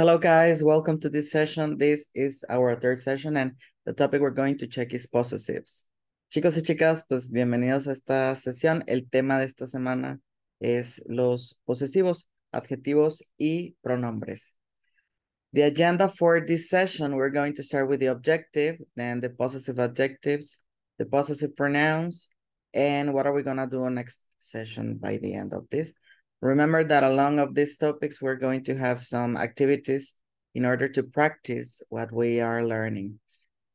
Hello, guys. Welcome to this session. This is our third session, and the topic we're going to check is possessives. Chicos y chicas, pues bienvenidos a esta sesión. El tema de esta semana es los posesivos, adjetivos y pronombres. The agenda for this session, we're going to start with the objective, then the possessive adjectives, the possessive pronouns, and what are we going to do next session by the end of this? Remember that along of these topics, we're going to have some activities in order to practice what we are learning.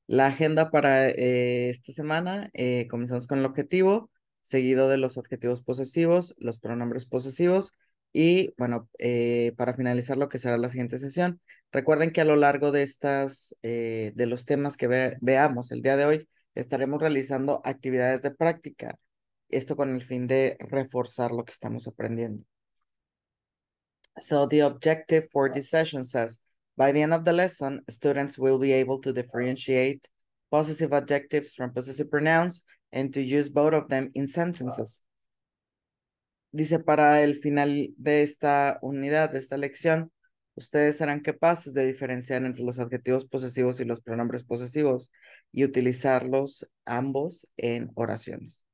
La agenda para eh, esta semana, eh, comenzamos con el objetivo, seguido de los adjetivos posesivos, los pronombres posesivos, y bueno, eh, para finalizar lo que será la siguiente sesión, recuerden que a lo largo de estas, de los temas que veamos el día de hoy, estaremos realizando actividades de práctica, esto con el fin de reforzar lo que estamos aprendiendo. So the objective for this session says, by the end of the lesson, students will be able to differentiate possessive adjectives from possessive pronouns and to use both of them in sentences. Dice, para el final de esta unidad, de esta lección, ustedes serán capaces de diferenciar entre los adjetivos posesivos y los pronombres posesivos y utilizarlos ambos en oraciones.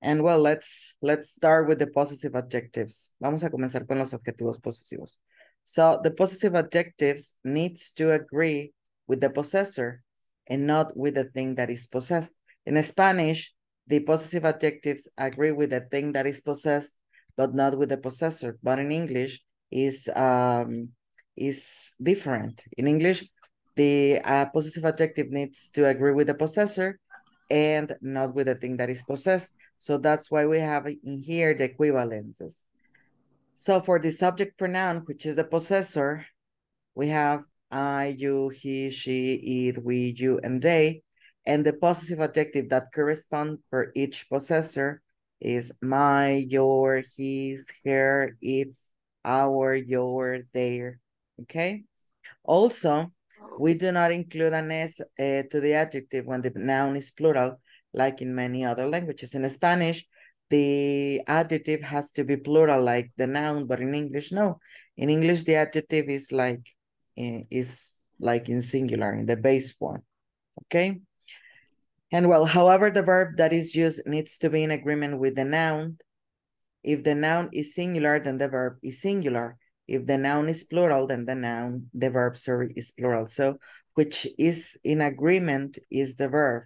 And well, let's, let's start with the possessive adjectives. Vamos a comenzar con los adjetivos posesivos. So the possessive adjectives needs to agree with the possessor and not with the thing that is possessed. In Spanish, the possessive adjectives agree with the thing that is possessed, but not with the possessor. But in English, is um is different. In English, the uh, possessive adjective needs to agree with the possessor and not with the thing that is possessed. So that's why we have in here the equivalences. So for the subject pronoun, which is the possessor, we have I, you, he, she, it, we, you, and they. And the possessive adjective that correspond for each possessor is my, your, his, her, its, our, your, their. Okay. Also, we do not include an S uh, to the adjective when the noun is plural like in many other languages. In Spanish, the adjective has to be plural like the noun, but in English, no. In English, the adjective is like eh, is like in singular, in the base form, okay? And well, however, the verb that is used needs to be in agreement with the noun. If the noun is singular, then the verb is singular. If the noun is plural, then the noun, the verb, sorry, is plural. So which is in agreement is the verb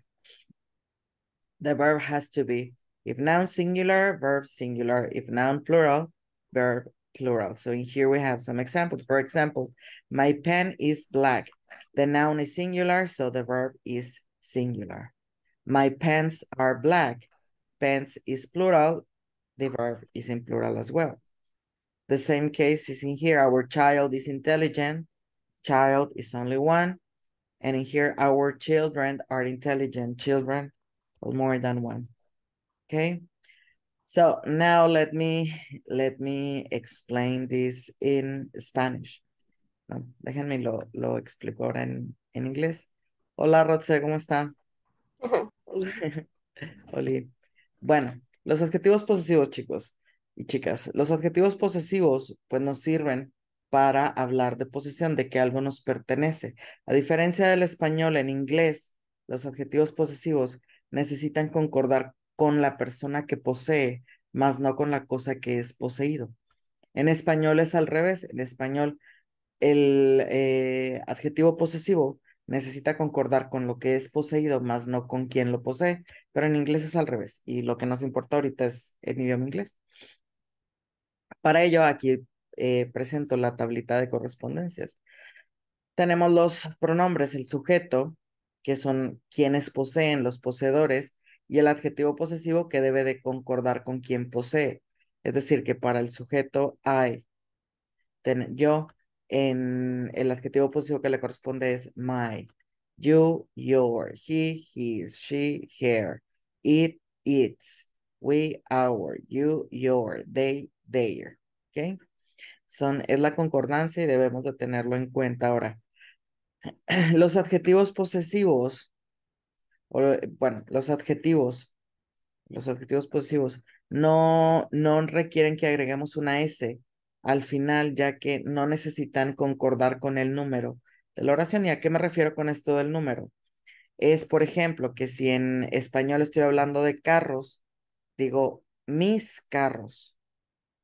the verb has to be if noun singular, verb singular. If noun plural, verb plural. So in here we have some examples. For example, my pen is black. The noun is singular, so the verb is singular. My pants are black. Pants is plural. The verb is in plural as well. The same case is in here. Our child is intelligent. Child is only one. And in here, our children are intelligent. Children or more than one. Okay. So now let me let me explain this in Spanish. No, déjenme lo, lo explico ahora en, en inglés. Hola, Rotse, ¿cómo está? Hola. Bueno, los adjetivos posesivos, chicos y chicas. Los adjetivos posesivos, pues nos sirven para hablar de posesión, de que algo nos pertenece. A diferencia del español, en inglés, los adjetivos posesivos necesitan concordar con la persona que posee, más no con la cosa que es poseído. En español es al revés. En español, el eh, adjetivo posesivo necesita concordar con lo que es poseído, más no con quien lo posee. Pero en inglés es al revés. Y lo que nos importa ahorita es el idioma inglés. Para ello, aquí eh, presento la tablita de correspondencias. Tenemos los pronombres, el sujeto, que son quienes poseen, los poseedores, y el adjetivo posesivo que debe de concordar con quien posee. Es decir, que para el sujeto hay, yo, en el adjetivo posesivo que le corresponde es my, you, your, he, his, she, her, it, its, we, our, you, your, they, their. ¿Ok? Son, es la concordancia y debemos de tenerlo en cuenta ahora. los adjetivos posesivos, o, bueno, los adjetivos, los adjetivos posesivos no, no requieren que agreguemos una S al final, ya que no necesitan concordar con el número de la oración. ¿Y a qué me refiero con esto del número? Es, por ejemplo, que si en español estoy hablando de carros, digo mis carros.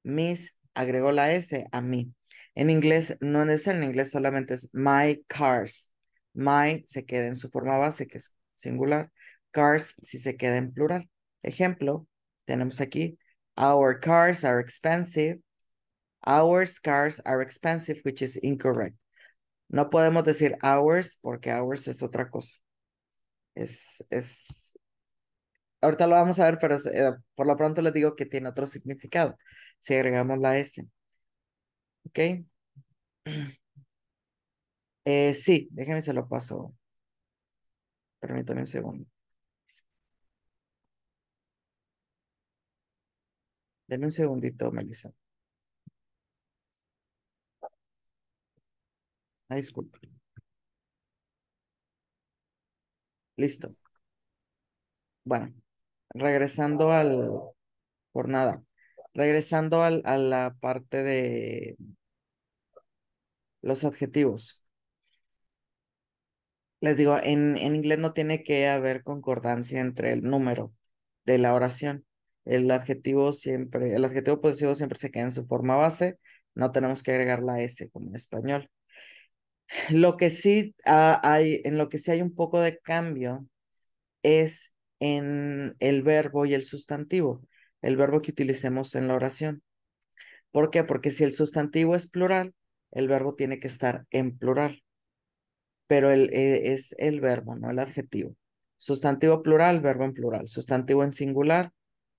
Mis, agregó la S a mí. En inglés no es en inglés solamente es my cars. My se queda en su forma base, que es singular. Cars si se queda en plural. Ejemplo, tenemos aquí, our cars are expensive. Our cars are expensive, which is incorrect. No podemos decir ours porque ours es otra cosa. Es, es, ahorita lo vamos a ver, pero eh, por lo pronto les digo que tiene otro significado. Si agregamos la S. ¿Ok? Eh, sí, déjenme se lo paso. Permítame un segundo. Denme un segundito, Melissa. Ah, disculpe. Listo. Bueno, regresando al, por nada, regresando al, a la parte de los adjetivos. Les digo, en, en inglés no tiene que haber concordancia entre el número de la oración. El adjetivo siempre, el adjetivo posesivo siempre se queda en su forma base. No tenemos que agregar la S como en español. Lo que sí hay, en lo que sí hay un poco de cambio es en el verbo y el sustantivo, el verbo que utilicemos en la oración. ¿Por qué? Porque si el sustantivo es plural, el verbo tiene que estar en plural, pero el, eh, es el verbo, no el adjetivo. Sustantivo plural, verbo en plural. Sustantivo en singular,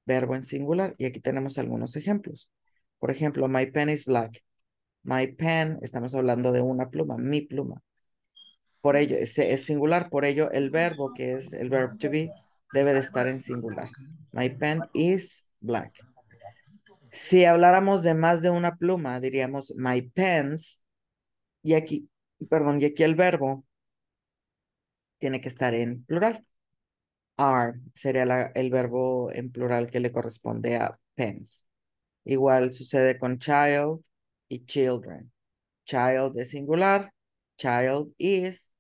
verbo en singular. Y aquí tenemos algunos ejemplos. Por ejemplo, my pen is black. My pen, estamos hablando de una pluma, mi pluma. Por ello, es, singular, por ello el verbo que es el verb to be debe de estar en singular. My pen is black. Si habláramos de más de una pluma, diríamos my pens. Y aquí, perdón, y aquí el verbo tiene que estar en plural. Are sería el verbo en plural que le corresponde a pens. Igual sucede con child y children. Child es singular, child is,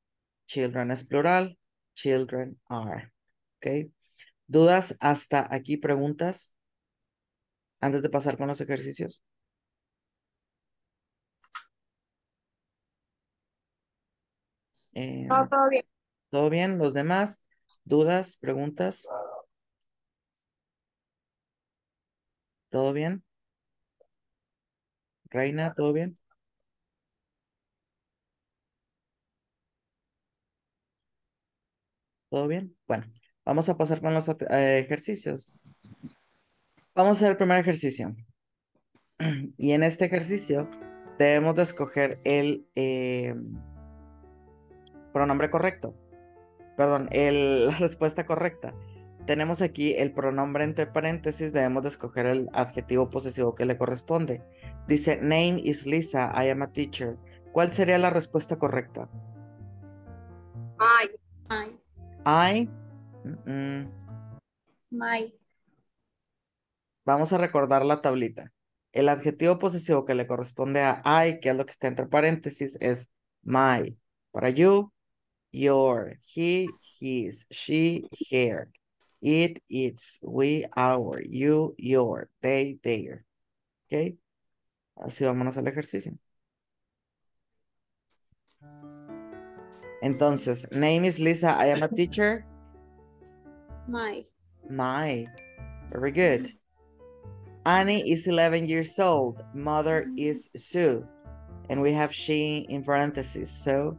children es plural, children are. ¿Ok? ¿Dudas hasta aquí? ¿Preguntas? Antes de pasar con los ejercicios. Eh, todo bien. ¿Todo bien? ¿Los demás? ¿Dudas? ¿Preguntas? ¿Todo bien? Reina, ¿todo bien? ¿Todo bien? Bueno, vamos a pasar con los eh, ejercicios. Vamos a hacer el primer ejercicio. Y en este ejercicio debemos de escoger el eh, pronombre correcto. Perdón, el, la respuesta correcta. Tenemos aquí el pronombre entre paréntesis, debemos de escoger el adjetivo posesivo que le corresponde. Dice, name is Lisa, I am a teacher. ¿Cuál sería la respuesta correcta? My. I. Mm, My. Vamos a recordar la tablita. El adjetivo posesivo que le corresponde a I, que es lo que está entre paréntesis, es my. Para you, your, he, his, she, her. It, its, we, our, you, your, they, their. ¿Ok? Así vámonos al ejercicio. Entonces, name is Lisa, I am a teacher. My. My. Very good. Annie is 11 years old. Mother mm-hmm. is Sue. And we have she in parentheses. So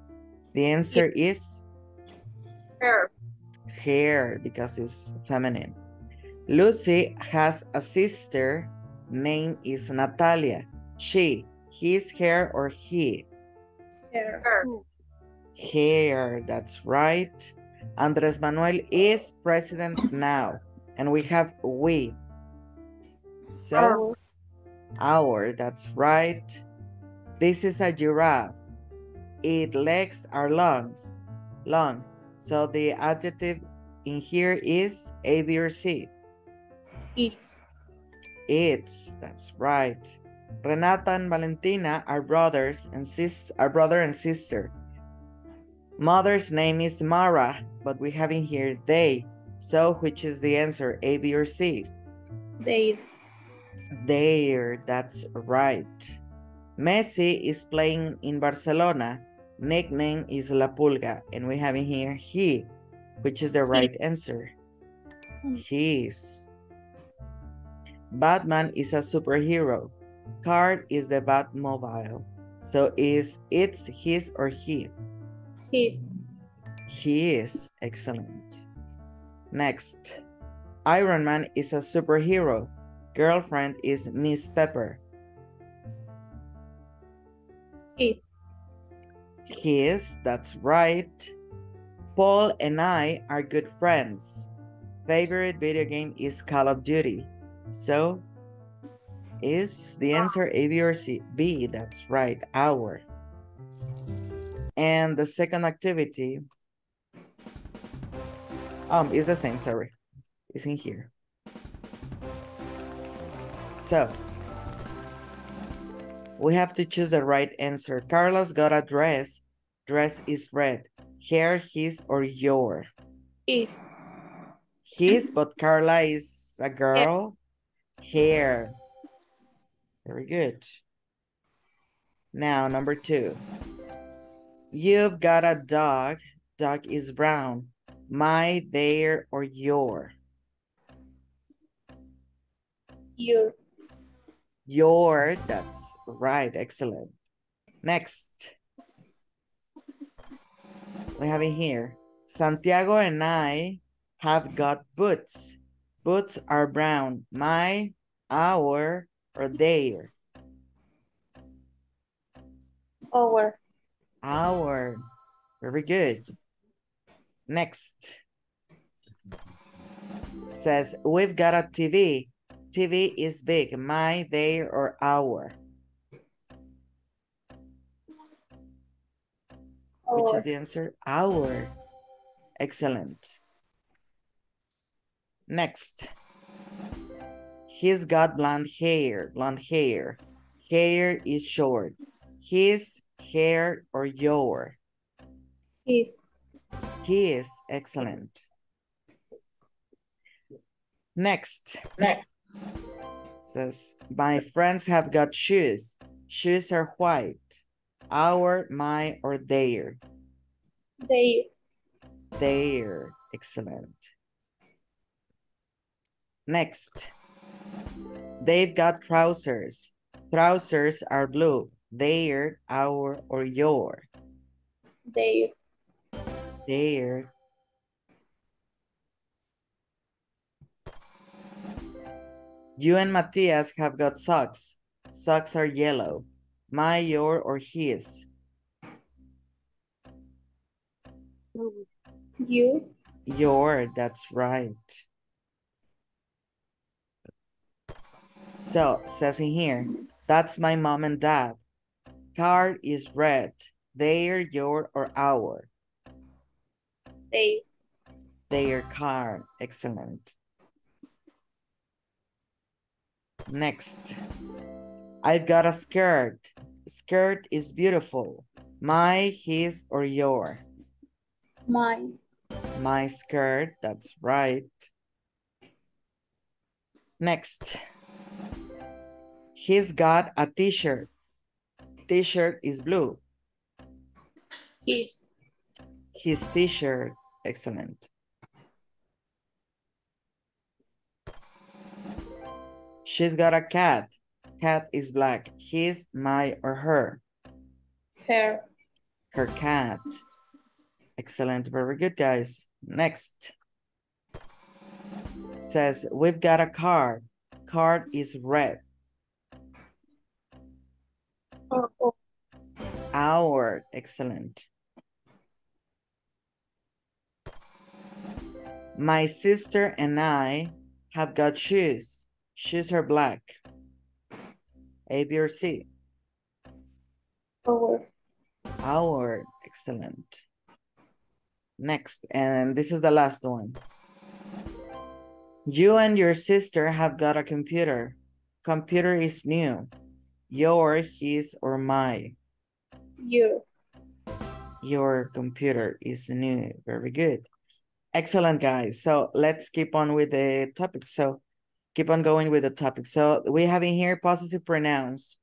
the answer is hair. hair because it's feminine. Lucy has a sister. Name is Natalia. She, his hair or he? Her. Hair, that's right. Andres Manuel is president now. And we have we. So, our, that's right. This is a giraffe. Its legs are long, long. So the adjective in here is A, B, or C. It's. It's, that's right. Renata and Valentina are brothers and sis are brother and sister. Mother's name is Mara, but we have in here they. So which is the answer, A, B, or C? There, that's right. Messi is playing in Barcelona. Nickname is La Pulga, and we have in here he, which is the right answer. His. Batman is a superhero. Card is the Batmobile. So is it's his or he? His. He is excellent. Next. Iron Man is a superhero. Girlfriend is Miss Pepper. His. His, that's right. Paul and I are good friends. Favorite video game is Call of Duty. So, is the answer A, B, or C? B, that's right, our. And the second activity um is the same, sorry. It's in here. So, we have to choose the right answer. Carla's got a dress. Dress is red. Hair, his or your? His. His, but Carla is a girl. Hair. Very good. Now, number two. You've got a dog. Dog is brown. My, their, or your? Your. Your, that's right, excellent. Next. We have it here. Santiago and I have got boots. Boots are brown. My, our, or their? Our. Our. Very good. Next. Says, we've got a TV. TV is big. My, their, or our? Which is the answer? Our. Excellent. Next. He's got blonde hair. Blonde hair. Hair is short. His hair or your? His. His. Excellent. Next. Next. Says, my friends have got shoes. Shoes are white. Our, my, or their? They. Their. Excellent. Next, they've got trousers. Trousers are blue. Their, our, or your? Their. Their. You and Matthias have got socks. Socks are yellow. My, your, or his? You. Your, that's right. So, says in here, that's my mom and dad. Card is red. Their, your, or our? They. Their card. Excellent. Next. I've got a skirt. Skirt is beautiful. My, his, or your? Mine. My skirt, that's right. Next. He's got a t-shirt. T-shirt is blue. His. His t-shirt, excellent. She's got a cat. Cat is black. His, my, or her? Her. Her cat. Excellent, very good, guys. Next. Says, we've got a card. Card is red. Or. Our, excellent. My sister and I have got shoes. Shoes her black. A, B, or C? Our. Our, excellent. Next, and this is the last one. You and your sister have got a computer. Computer is new. Your, his, or my. Your. Your computer is new. Very good. Excellent, guys. So let's keep on with the topic. So keep on going with the topic. So we have in here possessive pronouns.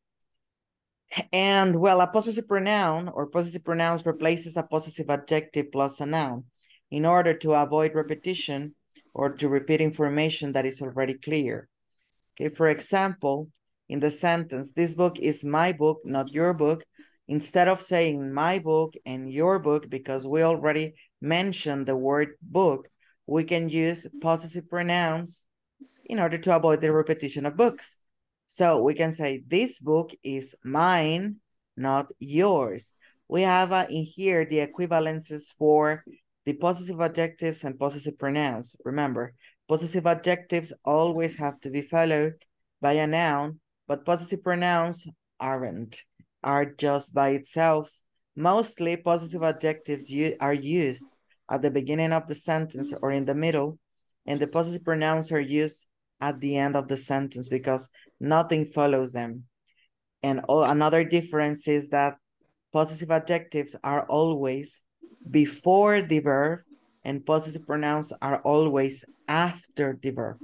And well, a possessive pronoun or possessive pronouns replaces a possessive adjective plus a noun in order to avoid repetition or to repeat information that is already clear. Okay, for example, in the sentence, this book is my book, not your book, instead of saying my book and your book, because we already mentioned the word book, we can use possessive pronouns in order to avoid the repetition of books. So we can say this book is mine, not yours. We have uh, in here the equivalences for the possessive adjectives and possessive pronouns. Remember, possessive adjectives always have to be followed by a noun, but possessive pronouns aren't, are just by itself. Mostly possessive adjectives are used at the beginning of the sentence or in the middle, and the possessive pronouns are used at the end of the sentence because nothing follows them. And all, another difference is that possessive adjectives are always before the verb and possessive pronouns are always after the verb.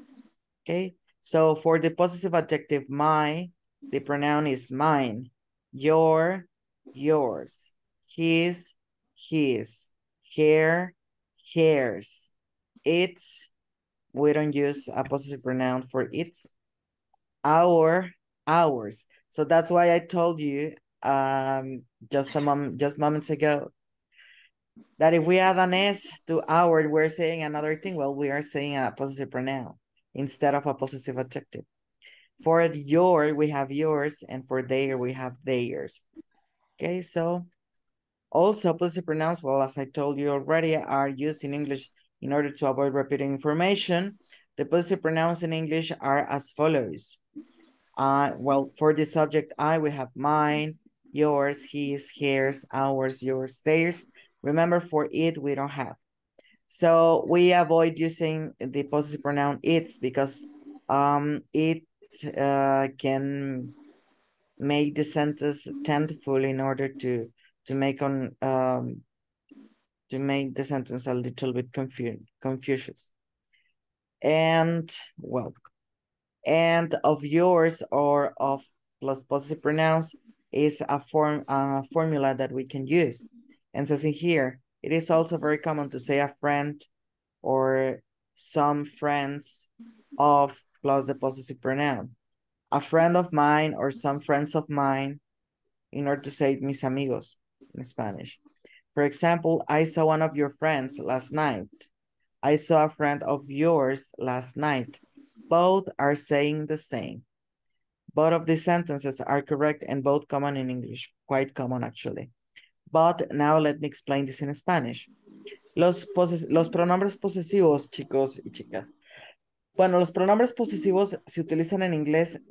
Okay, so for the possessive adjective my, the pronoun is mine, your, yours, his, his, her, hers, its, we don't use a possessive pronoun for its, our, ours. So that's why I told you um, just a moment, just moments ago that if we add an S to our, we're saying another thing. Well, we are saying a possessive pronoun instead of a possessive adjective. For your, we have yours, and for their, we have theirs. Okay, so also possessive pronouns, well, as I told you already, are used in English in order to avoid repeating information. The possessive pronouns in English are as follows. Uh, well, for the subject I, we have mine, yours, his, hers, ours, yours, theirs. Remember, for it, we don't have. So we avoid using the possessive pronoun its because um, it uh, can make the sentence tentful in order to to make on um, to make the sentence a little bit confu confucious. And well, and of yours or of plus possessive pronouns is a form a formula that we can use. And says in here, it is also very common to say a friend or some friends of plus the possessive pronoun. A friend of mine or some friends of mine in order to say mis amigos in Spanish. For example, I saw one of your friends last night. I saw a friend of yours last night. Both are saying the same. Both of these sentences are correct and both common in English, quite common actually. But now let me explain this in Spanish. Los, los pronombres posesivos, chicos y chicas. Bueno, los pronombres posesivos se utilizan en inglés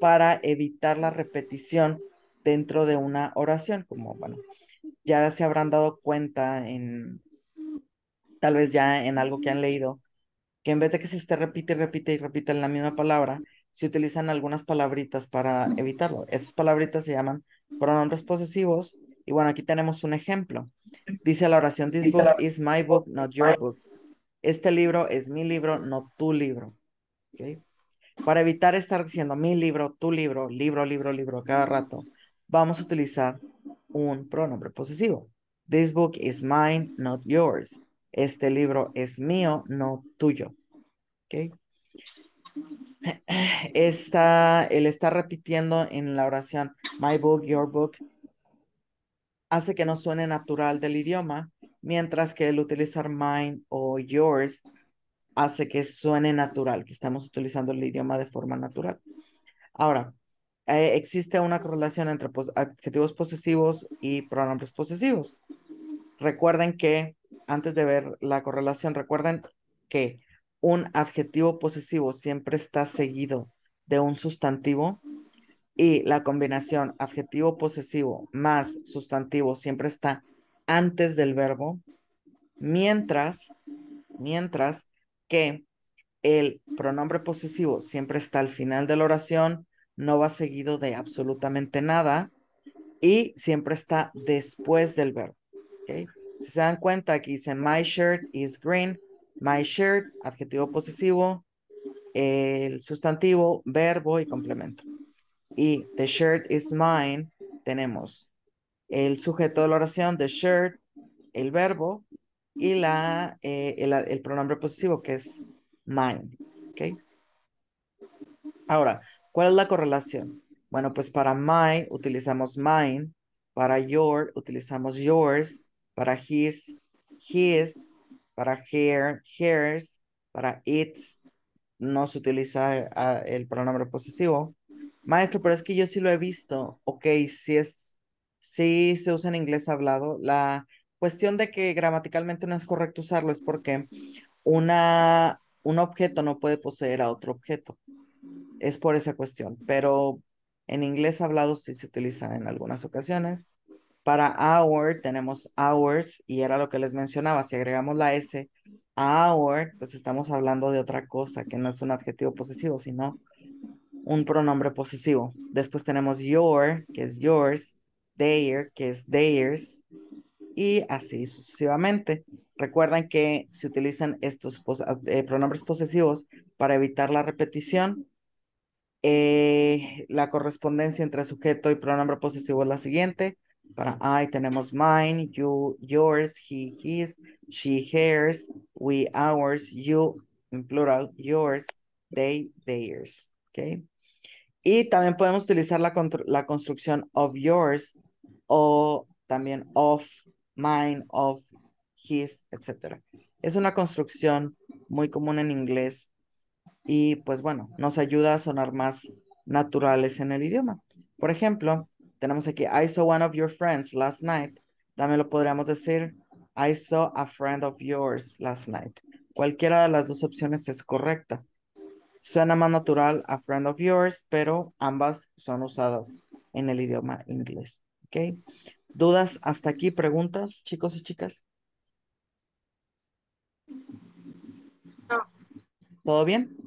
para evitar la repetición dentro de una oración, como, bueno, ya se habrán dado cuenta en, tal vez ya en algo que han leído, que en vez de que se esté repite y repite y repite la misma palabra, se utilizan algunas palabritas para evitarlo. Esas palabritas se llaman pronombres posesivos y bueno, aquí tenemos un ejemplo. Dice la oración, this book is my book, not your book. Este libro es mi libro, no tu libro. ¿Okay? Para evitar estar diciendo mi libro, tu libro, libro, libro, libro cada rato, vamos a utilizar un pronombre posesivo. This book is mine, not yours. Este libro es mío, no tuyo. ¿Okay? Está, él está repitiendo en la oración, my book, your book, hace que no suene natural del idioma, mientras que el utilizar mine o yours hace que suene natural, que estamos utilizando el idioma de forma natural. Ahora, eh, existe una correlación entre adjetivos posesivos y pronombres posesivos. Recuerden que, antes de ver la correlación, recuerden que un adjetivo posesivo siempre está seguido de un sustantivo y la combinación adjetivo posesivo más sustantivo siempre está antes del verbo, mientras, mientras que el pronombre posesivo siempre está al final de la oración no va seguido de absolutamente nada y siempre está después del verbo. ¿ok? Si se dan cuenta, aquí dice my shirt is green. My shirt, adjetivo posesivo, el sustantivo, verbo y complemento. Y the shirt is mine, tenemos el sujeto de la oración, the shirt, el verbo y la, eh, el, el pronombre posesivo que es mine. ¿Ok? Ahora, ¿cuál es la correlación? Bueno, pues para my utilizamos mine, para your utilizamos yours, para his, his, para her, hers, para its, no se utiliza ah, el pronombre posesivo. Maestro, pero es que yo sí lo he visto. Ok, si es, sí se usa en inglés hablado. La cuestión de que gramaticalmente no es correcto usarlo es porque una, un objeto no puede poseer a otro objeto. Es por esa cuestión, pero en inglés hablado sí se utiliza en algunas ocasiones. Para hour tenemos hours y era lo que les mencionaba. Si agregamos la S a hour, pues estamos hablando de otra cosa que no es un adjetivo posesivo, sino un pronombre posesivo. Después tenemos your, que es yours, their, que es theirs, y así sucesivamente. Recuerden que se utilizan estos eh, pronombres posesivos para evitar la repetición. Eh, la correspondencia entre sujeto y pronombre posesivo es la siguiente. Para I tenemos mine, you, yours, he, his, she, hers, we, ours, you, en plural, yours, they, theirs. Okay. Y también podemos utilizar la, la construcción of yours o también of, mine, of, his, etc. Es una construcción muy común en inglés y pues bueno, nos ayuda a sonar más naturales en el idioma. Por ejemplo, tenemos aquí, I saw one of your friends last night. También lo podríamos decir, I saw a friend of yours last night. Cualquiera de las dos opciones es correcta. Suena más natural a friend of yours, pero ambas son usadas en el idioma inglés. ¿Ok? ¿Dudas hasta aquí? ¿Preguntas, chicos y chicas? No. ¿Todo bien?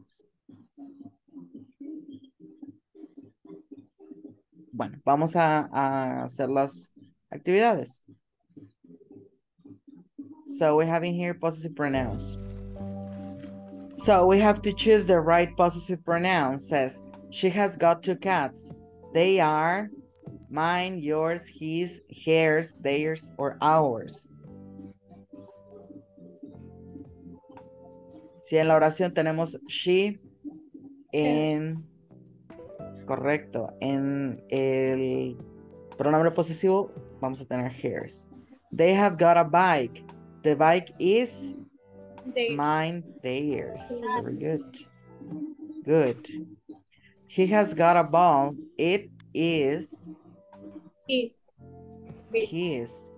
Bueno, vamos a, a hacer las actividades. So we have in here possessive pronouns. So we have to choose the right possessive pronoun. Says, she has got two cats. They are mine, yours, his, hers, theirs, or ours. Si en la oración tenemos she en... Correcto. En el pronombre posesivo vamos a tener hers. They have got a bike. The bike is Theirs. Mine, theirs. Very good. Good. He has got a ball. It is His. his.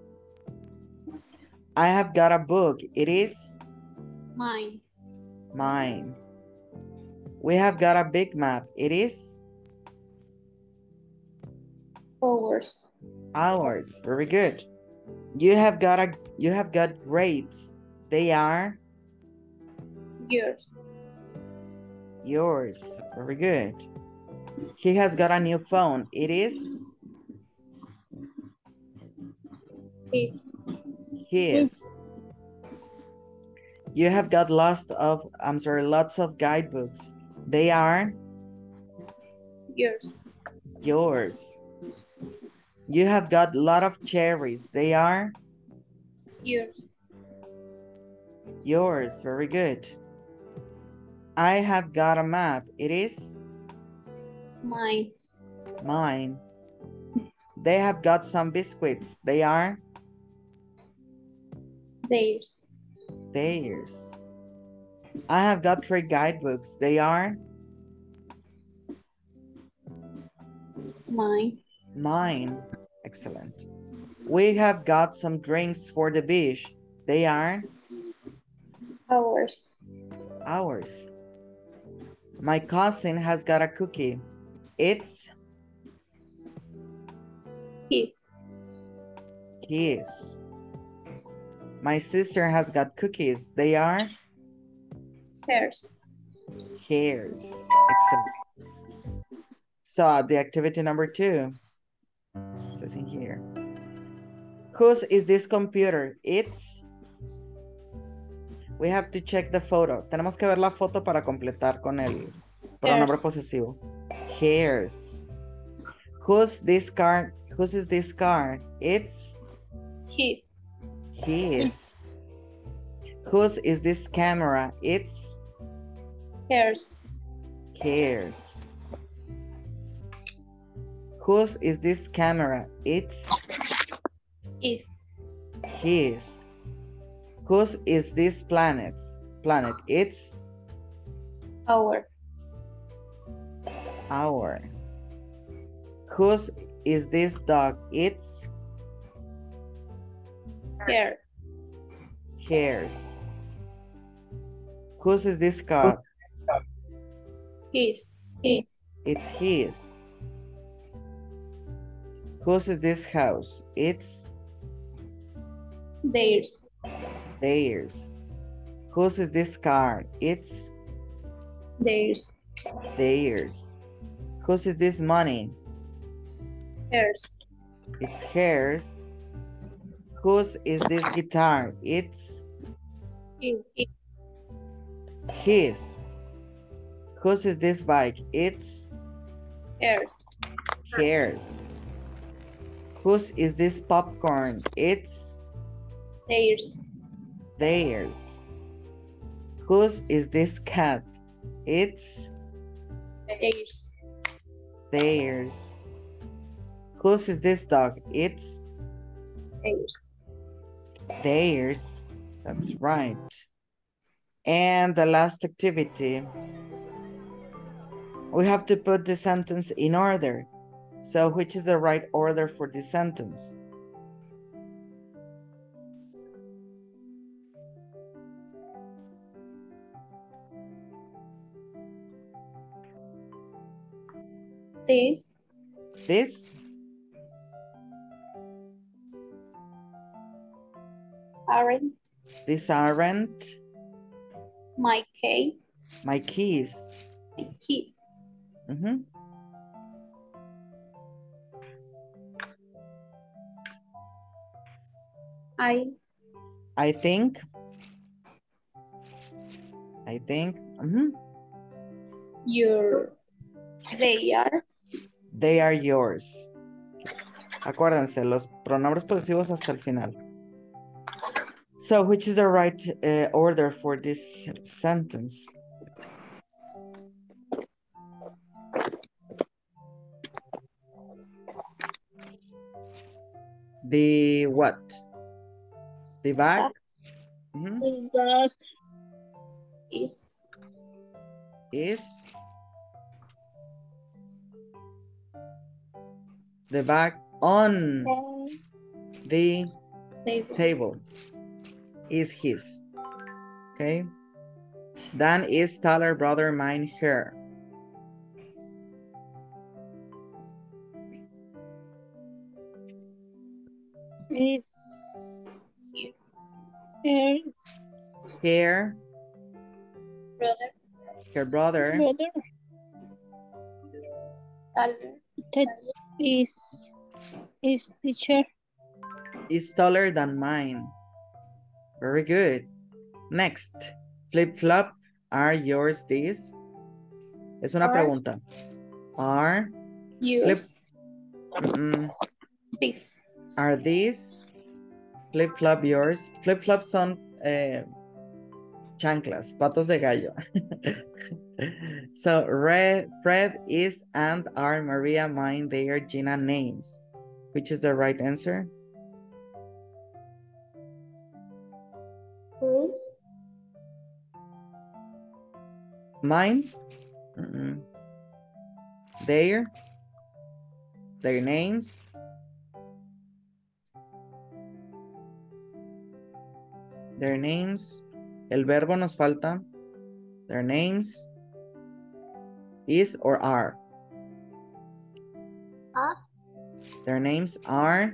I have got a book. It is Mine. mine. We have got a big map. It is Ours. ours. Very good. You have got a you have got grapes. They are Yours. yours. Very good. He has got a new phone. It is His. his. You have got lots of, I'm sorry, lots of guidebooks. They are Yours. yours. You have got a lot of cherries. They are Yours. yours. Very good. I have got a map. It is Mine. mine. They have got some biscuits. They are Theirs. theirs. I have got three guidebooks. They are Mine. Nine. Excellent. We have got some drinks for the beach. They are Ours. ours. My cousin has got a cookie. It's His. his. My sister has got cookies. They are Hers. hers. Excellent. So the activity number two. Says in here. Whose is this computer? It's. We have to check the photo. Tenemos que ver la foto para completar con el pronombre posesivo. Hairs. Who's this car? Whose is this car? It's His. his. Whose is this camera? It's Hers. hairs. Whose is this camera? It's Is. his. Whose is this planet? planet? It's Our. our. Whose is this dog? It's Her. hairs. Whose is this car? His. His. It's his. Whose is this house? It's Theirs. theirs. Whose is this car? It's Theirs. theirs. Whose is this money? Hers. It's hers. Whose is this guitar? It's His. His. Whose is this bike? It's Hers. hers. Whose is this popcorn? It's Theirs. theirs. Whose is this cat? It's Theirs. theirs. Whose is this dog? It's Theirs. theirs. That's right. And the last activity. We have to put the sentence in order. So which is the right order for this sentence? This. This, Aren't. these aren't My case. my keys. His. Mhm. I. I think. I think. mhm. Your. They are. They are yours. Acuérdense, los pronombres posesivos hasta el final. So, which is the right uh, order for this sentence? The what? The bag? Mhm. That is. Is is the bag on the Table. table is his. Okay. Dan is taller brother, mine her. Here, Brother. her brother brother that is is teacher is taller than mine. Very good. Next, flip flop. Are yours these? Es una Are. pregunta. Are Yours. mm, This. are these flip flop yours? Flip flops son eh, chanclas, patas de gallo. so Red, Fred is and are Maria, mine, their Gina names. Which is the right answer? Mine? Mm-mm. Their? Their names? Their names. El verbo nos falta. Their names. Is or are? Are. Their names are.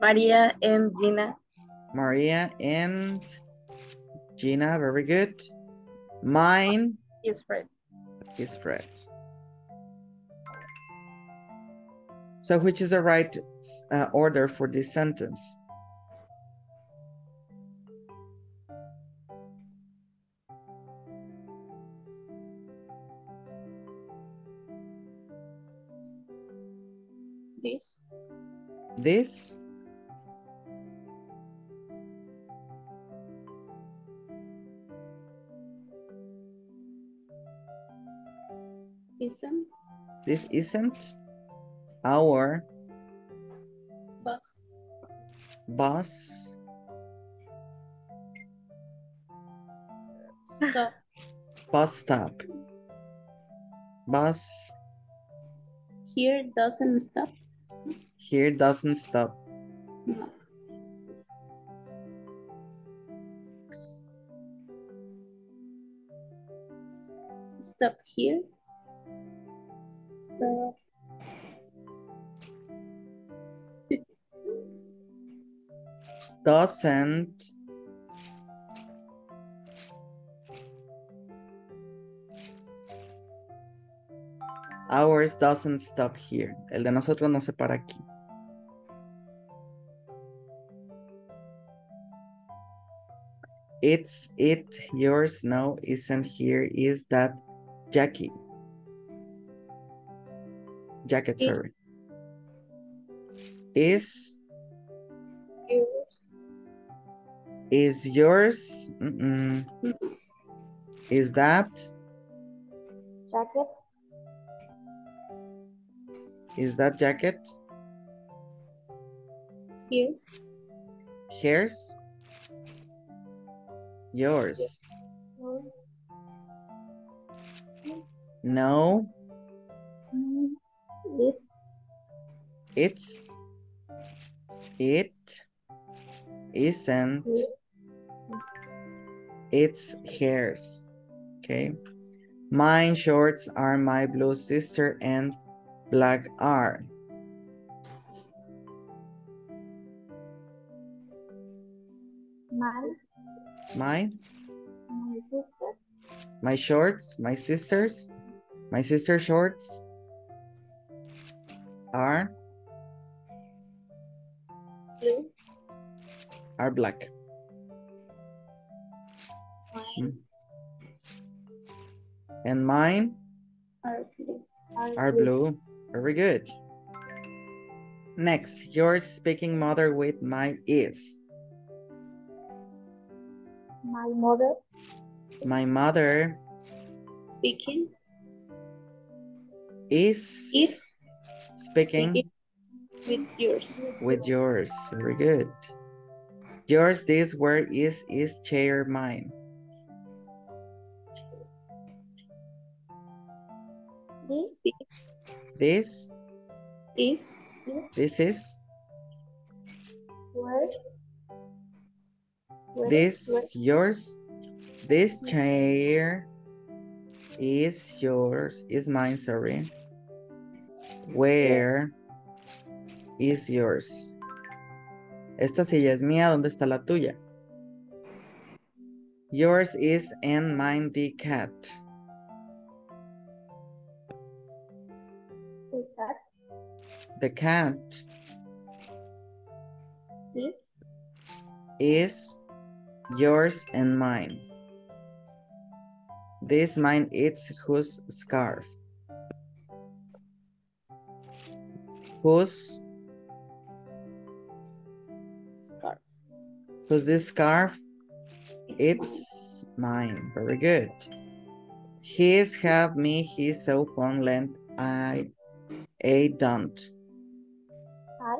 Maria and Gina. Maria and Gina, very good. Mine Is Fred. is Fred. So which is the right uh, order for this sentence? This. This, Isn't. this isn't our Bus. bus Stop. bus stop. Bus Here doesn't stop. Here doesn't stop. Stop here. Stop. Doesn't Ours doesn't stop here. El de nosotros no se para aquí. It's it, yours, no, isn't here, is that Jackie. Jacket, It- sorry. Is Yours. is yours? Mm-mm. Mm-mm. Is that? Jacket. Is that jacket? Here's. Hers? Yours? No, This. it's it isn't it's hers. Okay. Mine shorts are my blue sister and black are. My. Mine, My shorts, my sisters, my sister shorts are Blue. are black. Mine. And mine Are blue. are blue. Very good. Next, your speaking mother with my is. My mother. My mother Speaking. is, Is. speaking With yours. with yours. Very good. Yours, this, word is, is chair, mine. This. This, This. this is, Where. This, yours. This chair is yours, is mine, sorry. Where is yours? Esta silla es mía, ¿dónde está la tuya? Yours is and mine the cat. Is that. The cat is yours and mine. This mine eats whose scarf? Whose, Scarf. whose this scarf? It's. It's mine. Very good. His have me his phone length. I don't. I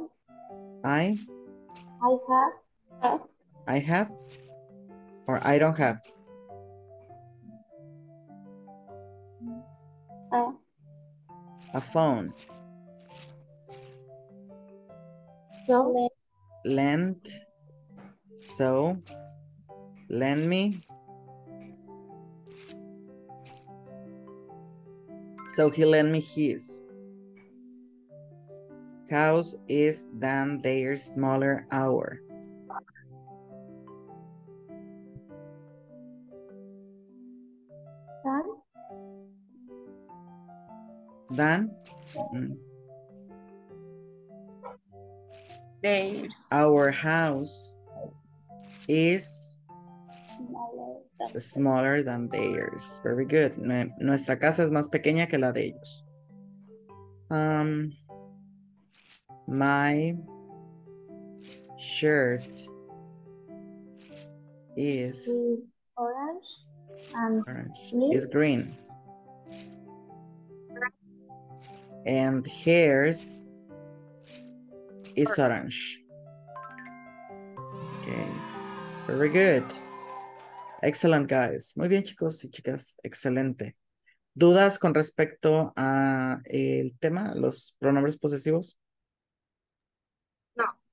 I. I. Have. I have or I don't have. A. A phone. So. Lend. So lend me. So he lent me his. House is than their smaller our. Than mm, Theirs. our house is Smaller than smaller than theirs. Very good. Nuestra casa es más pequeña que la de ellos. Um, my shirt is is orange and orange. Green. Is green. And hers is orange. Okay. Very good. Excellent, guys. Muy bien, chicos y chicas. Excelente. ¿Dudas con respecto a el tema, los pronombres posesivos?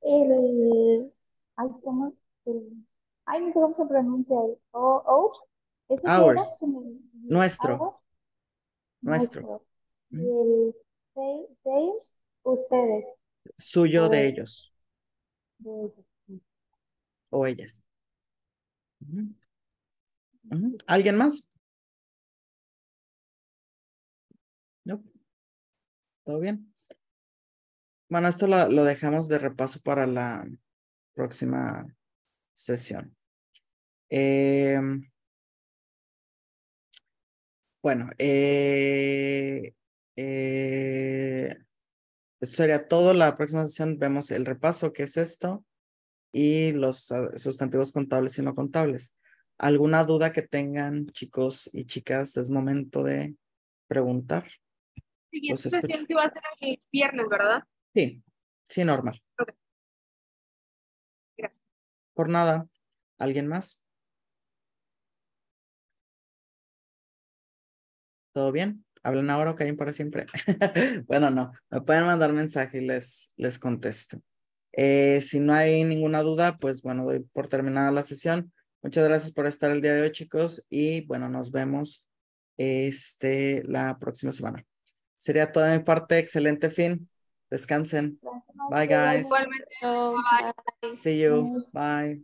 el ay cómo el ay no sé cómo se pronuncia el o. Ours. Nuestro. Ours. Nuestro. Y theirs, ustedes. Suyo de ellos de ellos. o ellas. ¿Alguien más? No. ¿Todo bien? Bueno, esto lo, lo dejamos de repaso para la próxima sesión. Em, bueno, eh, eh, esto sería todo. La próxima sesión vemos el repaso, que es esto, y los ah, sustantivos contables y no contables. ¿Alguna duda que tengan, chicos y chicas? Es momento de preguntar. Siguiente sesión que va a ser el viernes, ¿verdad? Sí, sí, normal. Gracias. Por nada. ¿Alguien más? ¿Todo bien? ¿Hablan ahora o callen para siempre? bueno, no. Me pueden mandar mensaje y les, les contesto. Eh, si no hay ninguna duda, pues bueno, doy por terminada la sesión. Muchas gracias por estar el día de hoy, chicos. Y bueno, nos vemos este, la próxima semana. Sería toda mi parte. Excelente fin. Descansen. Bye, guys. Igualmente. Bye. See you. Bye.